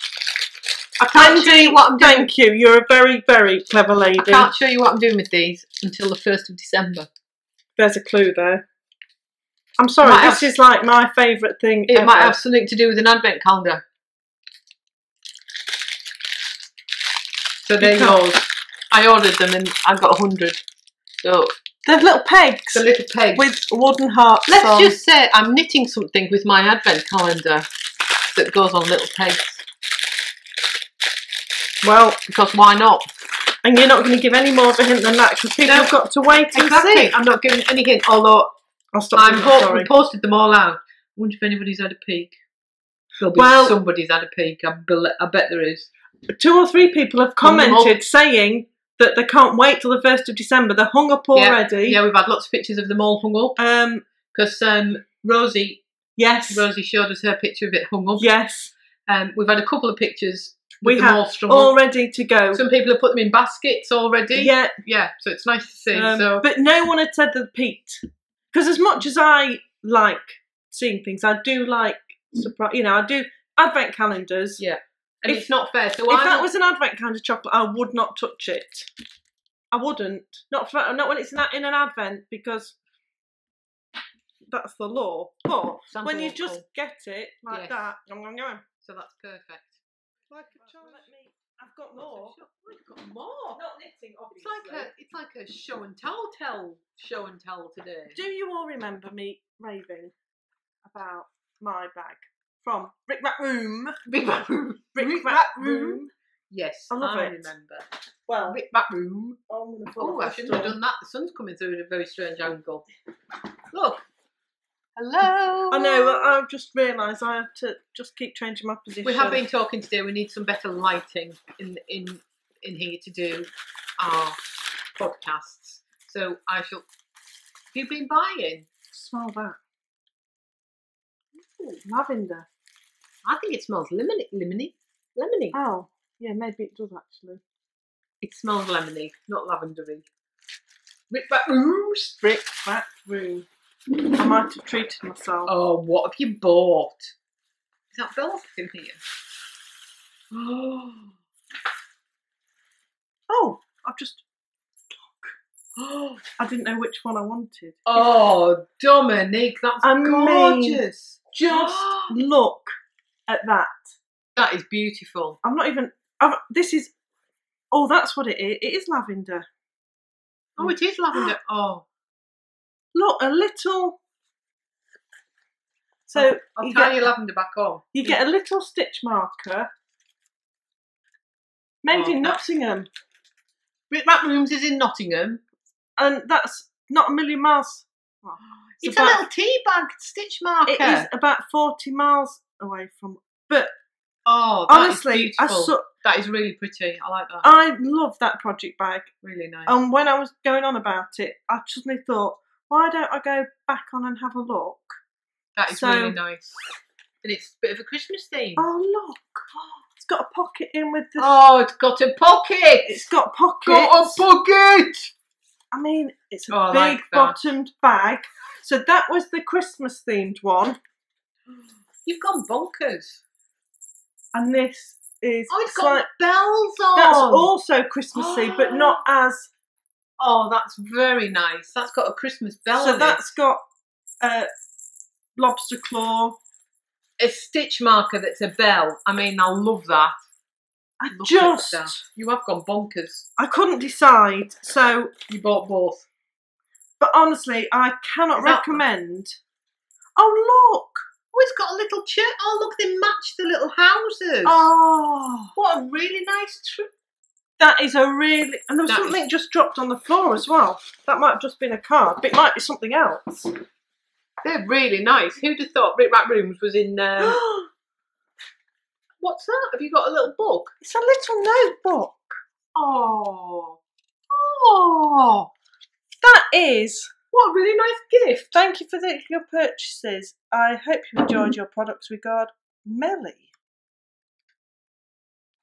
I can't show you what I'm doing. thank you. You're a very, very clever lady. I can't show you what I'm doing with these until the first of December. There's a clue there. I'm sorry. This have- is like my favourite thing. It ever. might have something to do with an advent calendar. So they're Because- yours. I ordered them and I got a hundred. So They're little pegs the little pegs. with wooden hearts Let's on. just say I'm knitting something with my advent calendar that goes on little pegs Well, because why not? and you're not going to give any more of a hint than that because people No. have got to wait and Exactly. see. I'm not giving any hint. Although I'll stop. I'm doing ho- that, sorry. we posted them all out. I wonder if anybody's had a peek. There'll be Well- somebody's had a peek. I, bel I bet there is. Two or three people have commented saying that they can't wait till the first of December. They're hung up already. Yeah, we've had lots of pictures of them all hung up Um. because um, Rosie Yes. Rosie showed us her picture of it hung up. Yes. Um, we've had a couple of pictures with We them have all strung all up. ready to go. Some people have put them in baskets already. Yeah. yeah. So it's nice to see. Um, so But no one had said that Pete. Because as much as I like seeing things, I do like mm. surprise. You know, I do advent calendars. yeah, and if- it's not fair. So if I that was an advent calendar chocolate, I would not touch it. I wouldn't. Not for, not when it's in, in an advent because that's the law. But Santa when you just get it like Yes. that, I'm going so that's perfect. Like a child. I've got more. We've oh, got more. Not knitting, It's like a it's like a show and tell tell show and tell today. Do you all remember me raving about my bag from Rick Rat Room? Big Rat Room. Rick, Rick Rat, Room. Yes, I love it. remember. Well, Rick Rat Room. Oh, I shouldn't have done that. The sun's coming through at a very strange angle. Look. Hello. I know. I've just realised I have to just keep changing my position. We have been talking today. We need some better lighting in in in here to do our podcasts. So I shall. Have you been buying? Smell that. Ooh, lavender. I think it smells lemony, lemony, lemony. Oh, yeah, maybe it does actually. It smells lemony, not lavendery. Rick Rat Rooms. Rick Rat Room. I might have treated myself. Oh, what have you bought? Is that Belf in here? Oh, Oh, I've just. oh, I didn't know which one I wanted. oh, Dominique, that's I mean- gorgeous. Just look at that. that is beautiful. I'm not even. I've, this is. Oh, that's what it is. It is lavender. Oh, it is lavender. Oh, Look, a little. So I'll you tie get, your lavender back on. you get a little stitch marker made Oh, in Nottingham, Rick Rooms is in Nottingham. and that's not a million miles. Oh, it's, about- a little tea bag stitch marker. It is about forty miles away from. But Oh, that is honestly, I so, that is really pretty. I like that. I love that project bag. really nice. And when I was going on about it, I suddenly thought, why don't I go back on and have a look? that is so- really nice. And it's a bit of a Christmas theme. Oh look, it's got a pocket in with the. Oh, it's got a pocket. It's got pockets. got a pocket. I mean, it's a Oh, big like bottomed bag. So that was the Christmas themed one, You've gone bonkers. and this is Oh, it's got slight- bells on. that's also Christmassy, but not as. Oh, that's very nice. That's got a Christmas bell so on that's got a lobster claw. A stitch marker that's a bell. I mean, I love that. I Look just... That. You have gone bonkers. I couldn't decide. So, You bought both. but honestly, I cannot recommend. Oh look! Oh, it's got a little church. Oh, look, they match the little houses. Oh, What a really nice trip. That is a really. And there was That something just dropped on the floor as well. That might have just been a card, but it might be something else. They're really nice. Who'd have thought Rick Rat Rooms was in. Um, what's that? Have you got a little book? it's a little notebook. Oh. Oh. That is. What a really nice gift. Thank you for the, your purchases. I hope you enjoyed your products. Regard, Melly.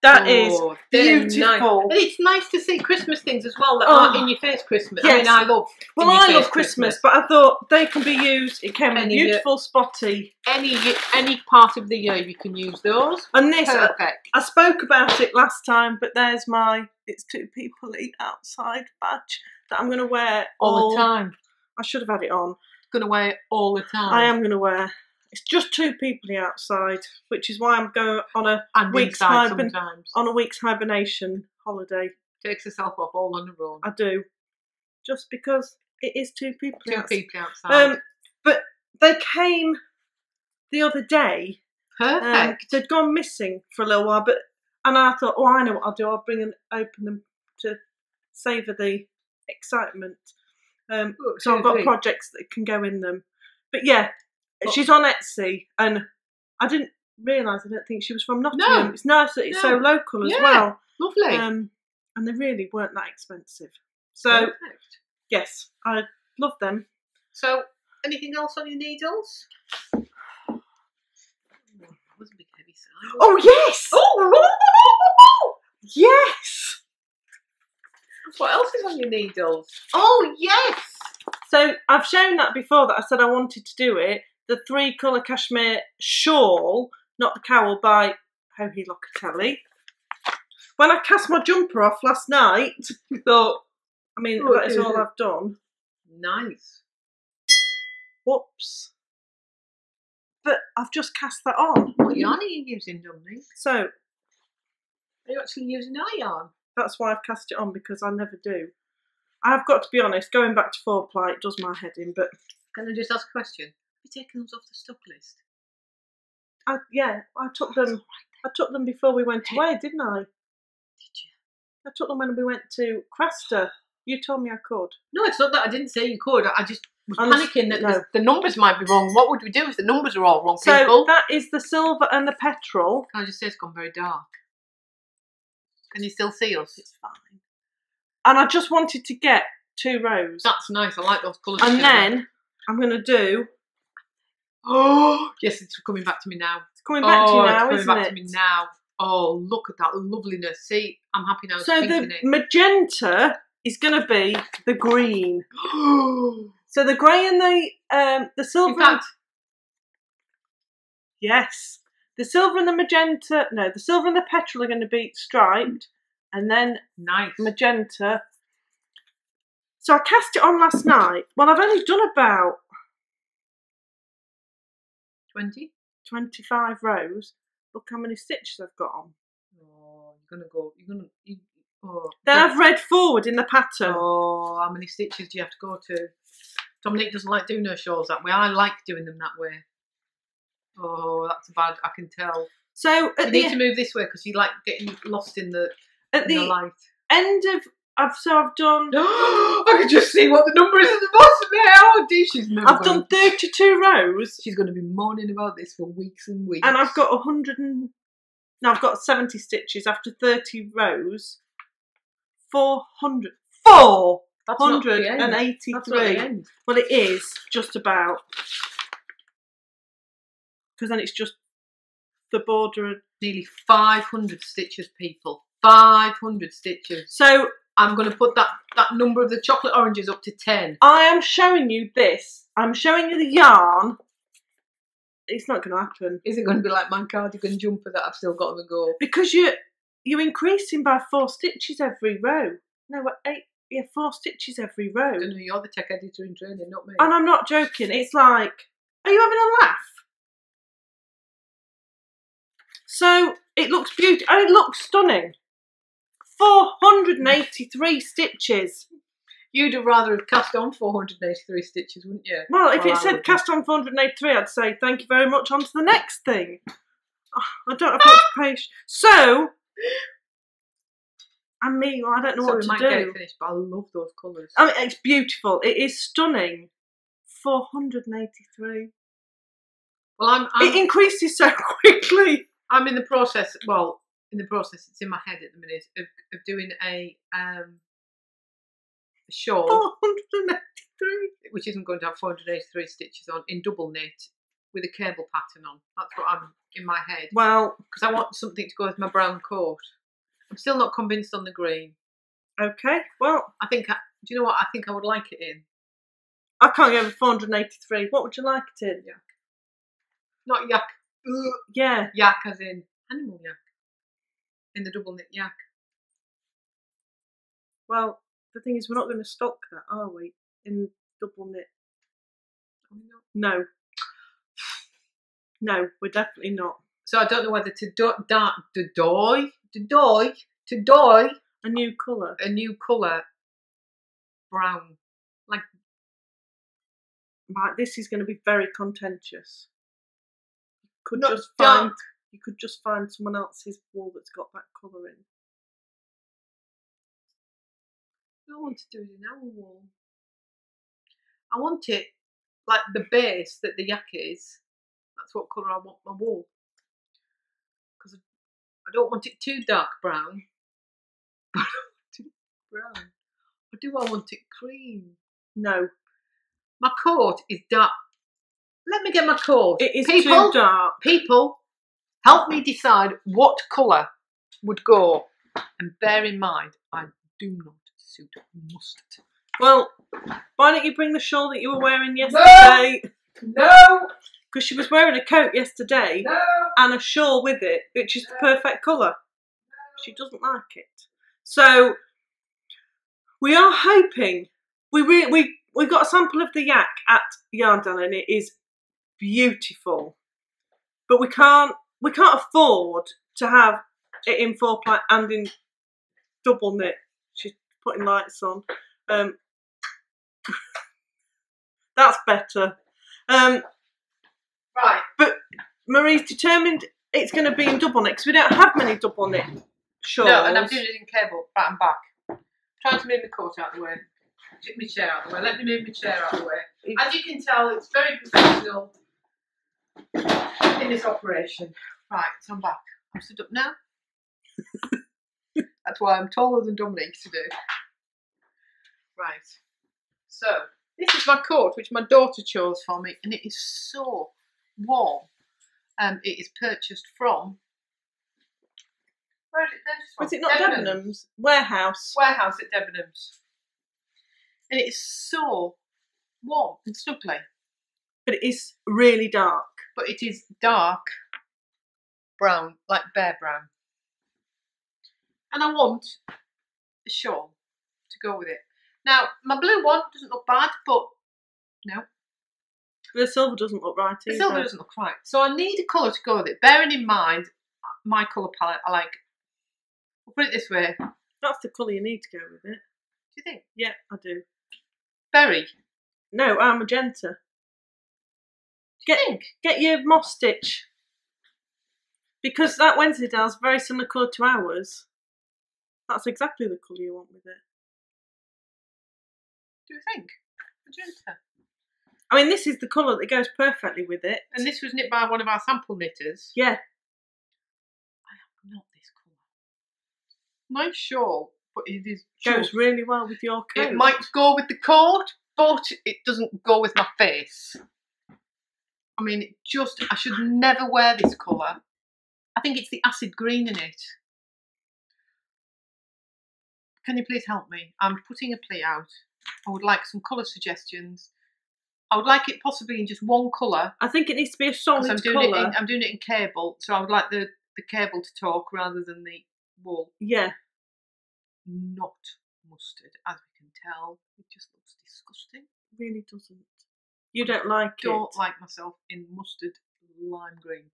That oh, is Oh, they're beautiful. Nice. It's nice to see Christmas things as well that Oh. aren't in your face Christmas. I mean, I love. Well, I love Christmas, but I thought they can be used. It came in Any year. beautiful spotty. any any part of the year you can use those. And this, I, Perfect. I spoke about it last time, but there's my it's two people eat outside badge that I'm going to wear All the time. I should have had it on. Gonna wear it all the time. I am going to wear It's just two people outside, which is why I'm going on a And Weeks hibern- on a week's hibernation holiday. Takes herself off all on her own. I do, just because it is two people. Two outside. people outside. Um, but they came the other day. Um, Perfect. they'd gone missing for a little while, but and I thought, oh, I know what I'll do. I'll bring and open them to savour the excitement. Um, Look, so I've got projects that can go in them. But yeah, But- she's on Etsy, and I didn't realise. I don't think she was from Nottingham. No. It's nice that it's so No. local as Yeah. well. Lovely. Um, and they really weren't that expensive. So Perfect. yes, I love them. So, anything else on your needles? Oh, that was a big heavy sigh. Oh yes! Oh, Yes! what else is on your needles? Oh, yes! So I've shown that before that I said I wanted to do it. The three colour cashmere shawl, not the cowl, by Joji Locatelli. When I cast my jumper off last night, I thought, I mean, Oh, that is all dear. I've done. Nice. Whoops. But I've just cast that on. What yarn are you using, Dominique? So Are you actually using our yarn? that's why I've cast it on because I never do. I've got to be honest, going back to four ply, it does my head in, but Can I just ask a question? You taken those off the stock list? I, yeah, I took them. I took them before we went away, didn't I? Did you? I took them when we went to Craster. You told me I could. No, it's not that I didn't say you could. I just was I'm panicking that no. the, the numbers might be wrong. What would we do if the numbers are all wrong, So people? that is the silver and the petrol. Can I just say it's gone very dark? Can you still see us? It's fine. And I just wanted to get two rows. That's nice. I like those colours. And then I'm going to do. Oh yes, it's coming back to me now. It's coming back to oh, you now, it's coming isn't back it? to me now. Oh, look at that loveliness. See, I'm happy now. So the magenta is going to be the green. So the grey and the um the silver. Fact, yes, the silver and the magenta. No, the silver and the petrol are going to be striped, and then nice. magenta. So I cast it on last night. Well, I've only done about Twenty. 25 rows. Look how many stitches I've got on. Oh, you're gonna go. You're gonna. You, oh. Then I've read forward in the pattern. Oh, how many stitches do you have to go to? Dominique doesn't like doing her shawls that way. I like doing them that way. Oh, that's bad. I can tell. So You need to move this way because you like getting lost in the, at in the the light. end of I've so I've done I can just see what the number is at the bottom there. Oh, dear, she's never. I've done 32 rows She's going to be moaning about this for weeks and weeks. and I've got a 100 and no I've got 70 stitches after 30 rows. 400 That's not the end. That's not the 483. end. Well, it is just about because then it's just the border. and- Nearly 500 stitches, people. 500 stitches. So I'm going to put that, that number of the chocolate oranges up to 10. I am showing you this. I'm showing you the yarn. It's not going to happen Is it going to be like my cardigan jumper that I've still got on the go? because you you're increasing by four stitches every row. No, what, eight. Yeah, four stitches every row. I don't know, you're the tech editor in training, not me. And I'm not joking. It's like, are you having a laugh? So it looks beautiful. Oh, it looks stunning. 483 stitches. You'd have rather have cast on 483 stitches, wouldn't you? Well, if Well, it I said wouldn't. cast on 483, I'd say thank you very much. On to the next thing. Oh, I don't have much patience. So, and me, I don't know so what we to might do. get it finished, but I love those colours. I mean, it's beautiful. It is stunning. 483. well, I'm, I'm, it increases so quickly. I'm in the process, well, in the process, it's in my head at the minute, of, of doing a, um, a shawl, 483. which isn't going to have 483 stitches on, in double knit, with a cable pattern on. That's what I'm in my head. Well, Because I want something to go with my brown coat. I'm still not convinced on the green. okay. Well, I think, I, do you know what? I think I would like it in. I can't go over 483. What would you like it in? Not yak, ugh, Yeah. yak as in animal yak. In the double knit yak. Well, the thing is, we're not going to stock that, are we? In double knit. No. No. No, we're definitely not. So I don't know whether to do, da, to dye, to dye, to dye A new colour. a new colour brown. Like Right, this is going to be very contentious. Could Not just find dark. You could just find someone else's wall that's got that colour in. I don't want to do it in our wall. I want it like the base that the yak is. That's what colour I want my wall. Because I don't want it too dark brown. But I want it brown. Or do I want it cream? No, My coat is dark. Let me get my coat. it is people, too dark. People, help me decide what colour would go. And bear in mind, I do not suit mustard. Well, why don't you bring the shawl that you were wearing yesterday? No, Because she was wearing a coat yesterday no. and a shawl with it, which is the perfect colour. She doesn't like it. So we are hoping we re- we we got a sample of the yak at Yarndale and it is beautiful, but we can't we can't afford to have it in four ply and in double knit. She's putting lights on. Um, that's better. Um, Right. But Marie's determined it's going to be in double knit because we don't have many double knit shawls. No, and I'm doing it in cable, front and back. trying to move my coat out of the way. Get my chair out of the way. Let me move my chair out of the way. As you can tell, it's very professional in this operation. Right, so I'm back. I'm stood up now. That's why I'm taller than Dominique today. Right. So, this is my coat, which my daughter chose for me, and it is so warm. Um, it is purchased from. Where is it purchased from? Was it not Debenhams? Warehouse. warehouse at Debenhams. And it is so warm and snuggly, But it is really dark. but it is dark brown, like bear brown. And I want a shawl to go with it. Now, my blue one doesn't look bad, but no, The silver doesn't look right the silver doesn't look right. So I need a colour to go with it. Bearing in mind my colour palette, I like. I'll put it this way. That's the colour you need to go with it. Do you think Yeah, I do. berry? No, our magenta. Get-? Get your moss stitch. Because that Wensleydale's very similar colour to ours. That's exactly the colour you want with it. Do you think? Magenta. I mean, this is the colour that goes perfectly with it. And this was knit by one of our sample knitters. Yeah, I am Not this colour. Nice shawl, but it is goes really well with your coat. it might go with the coat, but it doesn't go with my face. I mean, just I should never wear this colour. I think it's the acid green in it. Can you please help me? I'm putting a plea out. I would like some colour suggestions. I would like it possibly in just one colour I think it needs to be a solid I'm doing it. colour. In, I'm doing it in cable, so I would like the the cable to talk rather than the wool. Yeah, Not mustard, as we can tell. It just looks disgusting. really doesn't. You don't like Don't it. like myself in mustard lime green.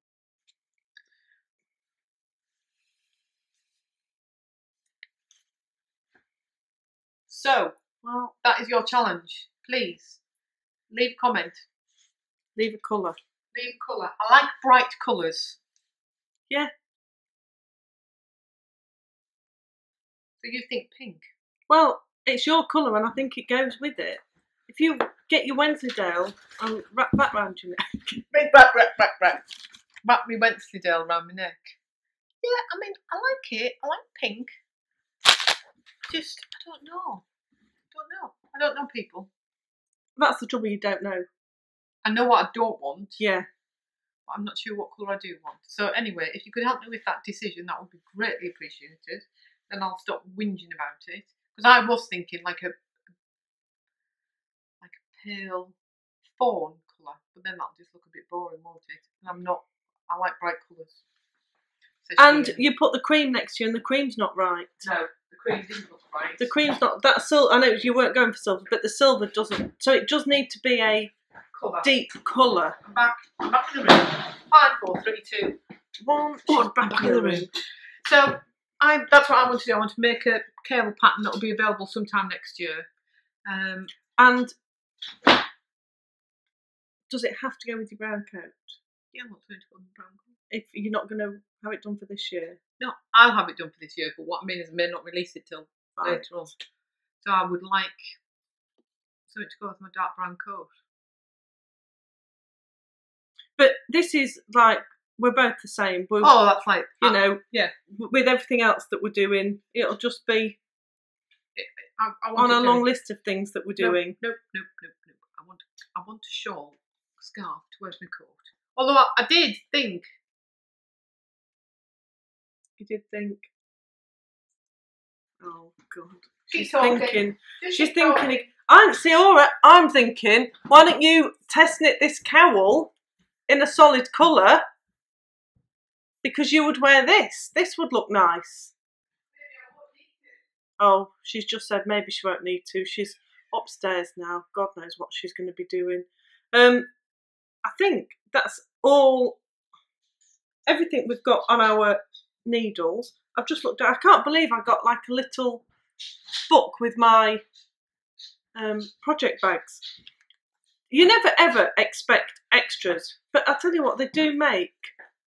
So Well, that is your challenge. Please leave a comment. leave a colour. Leave a colour. I like bright colours. Yeah. So you think pink? Well, it's your colour and I think it goes with it. If you get your Wensleydale and wrap that round your neck. Back, back, back, back. Wrap me Wensleydale round my neck. Yeah, I mean, I like it. I like pink. Just, I don't know. Don't know. I don't know people. That's the trouble, you don't know. I know what I don't want, Yeah. but I'm not sure what colour I do want. So anyway, if you could help me with that decision, that would be greatly appreciated. Then I'll stop whinging about it. Because I was thinking like a pale fawn colour, but then that'll just look a bit boring, won't it? And I'm not. I like bright colours. So And you put the cream next to you and the cream's not right. no, the cream didn't look right. The cream's not that silver. I know you weren't going for silver, but the silver doesn't. So it does need to be a colour. deep colour. I'm back. I'm back in the room. Five, four, three, two. One, Oh, back, in the room. So I that's what I want to do. I want to make a cable pattern that will be available sometime next year. Um, And does it have to go with your brown coat? yeah, what's going to go on the brown colour? If you're not going to have it done for this year, No, I'll have it done for this year. But what I mean is, I may not release it till fine. later on. So I would like something to go with my dark brown coat. But this is like we're both the same. We're, Oh, that's like you know, yeah. With everything else that we're doing, it'll just be I, I on a long list of things that we're doing. Nope, nope, nope, nope. I want, I want a shawl, scarf to wear to my coat. Although I, I did think, You did think, oh god, she's thinking. Just She's thinking. talking. I'm see, all right. I'm thinking. Why don't you test knit this cowl in a solid colour? Because you would wear this. This would look nice. Oh, she's just said maybe she won't need to. She's upstairs now. God knows what she's going to be doing. Um, I think that's all. Everything we've got on our needles. I've just looked at. I can't believe I got like a little book with my um, project bags. You never ever expect extras, but I tell you what, they do make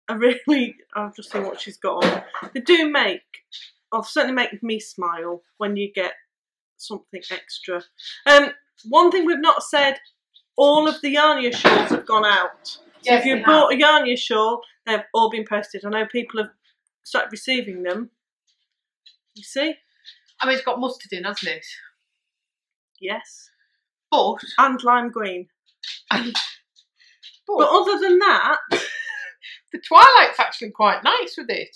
a really. I've just seen what she's got on. They do make, or certainly make me smile when you get something extra. Um, one thing we've not said: all of the Yarnia shawls have gone out. So Yes, if you bought a Yarnia shawl, they've all been posted. I know people have started receiving them. You see? I mean, it's got mustard in, hasn't it? Yes. But, And lime green. but, But other than that, the Twilight's actually quite nice with it.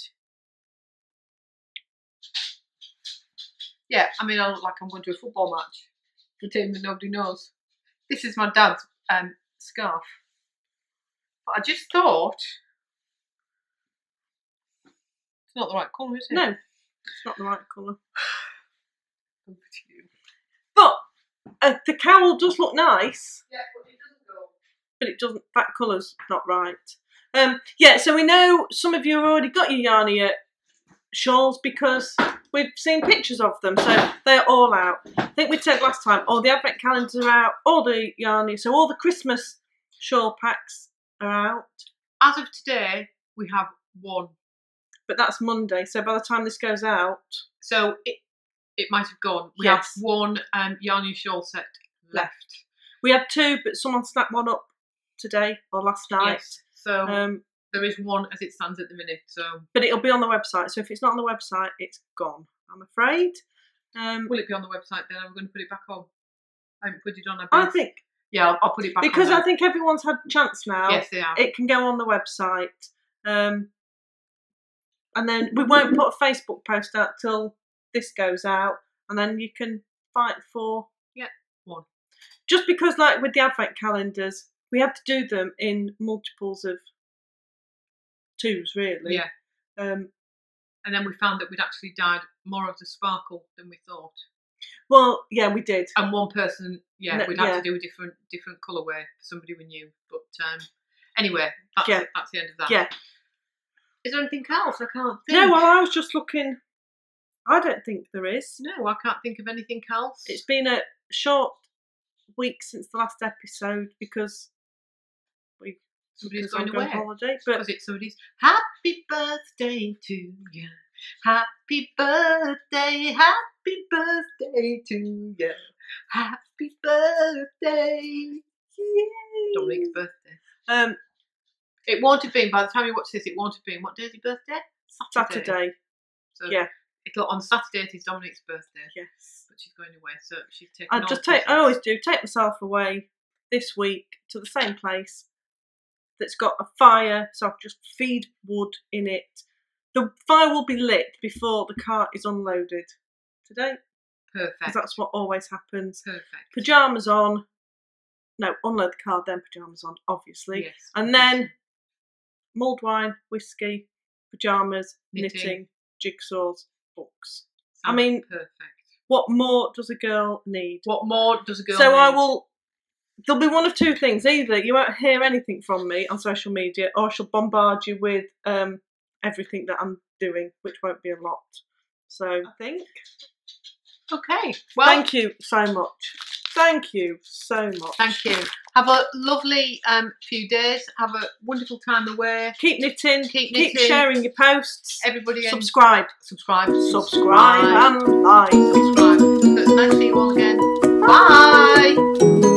Yeah, I mean, I look like I'm going to a football match. Team that nobody knows. This is my dad's um, scarf. But I just thought it's not the right colour, is it? no, it's not the right colour. You. But uh, the cowl does look nice, Yeah, but it doesn't go. but it doesn't. That colour's not right. Um, yeah, so we know some of you have already got your Yarnia shawls because we've seen pictures of them, so they're all out. I think we said last time all the advent calendars are out, all the Yarnia, so all the Christmas shawl packs are out. As of today, we have one. But that's Monday, so by the time this goes out, So it it might have gone. We Yes. have one um, Yarny shawl set left. we had two, but someone snapped one up today or last night. Yes. So Um, there is one as it stands at the minute. So but it'll be on the website. So if it's not on the website, it's gone. I'm afraid. Um, will it be on the website then? I'm going to put it back on? I haven't put it on. I I think Yeah, I'll, I'll put it back because. I think everyone's had a chance now. yes, they are. It can go on the website, um, and then we won't put a Facebook post out till this goes out, and then you can fight for Yeah, one. Just because, like with the advent calendars, we had to do them in multiples of twos, really. Yeah. Um, and then we found that we'd actually dyed more of the sparkle than we thought. well, yeah, we did. And one person, yeah, No, we'd had yeah. to do a different different colourway for somebody we knew. But um, anyway, that's, Yeah. that's the end of that. Yeah. Is there anything else? I can't think. No, well, I was just looking. I don't think there is. No, I can't think of anything else. It's been a short week since the last episode because Somebody's because I'm going away. on holiday. But because it's somebody's happy birthday to you. Happy birthday, happy birthday to you. Happy birthday. Yay. Dominique's birthday. um, It won't have been, by the time you watch this, it won't have been. What day is your birthday? Saturday. So yeah. It'll, on Saturday, it is Dominique's birthday, Yes. but she's going away, so she's taking I just take. I always do take myself away this week to the same place that's got a fire, so I can just feed wood in it. The fire will be lit before the cart is unloaded today, because Perfect. that's what always happens. Perfect. Pajamas on. No, unload the car, then pajamas on, obviously. Yes. And then mulled wine, whiskey, pajamas, Knitting. knitting, jigsaws, books. I mean- perfect. What more does a girl need? What more does a girl so I will there'll be one of two things. Either you won't hear anything from me on social media, or I shall bombard you with um, everything that I'm doing, which won't be a lot. So I think. Okay. Well, Thank you so much. Thank you so much. Thank you. Have a lovely um, few days. Have a wonderful time away. Keep knitting. Keep Keep sharing your posts. Everybody in- Subscribe. subscribe. Subscribe and like. Subscribe. It's nice to see you all again. Bye.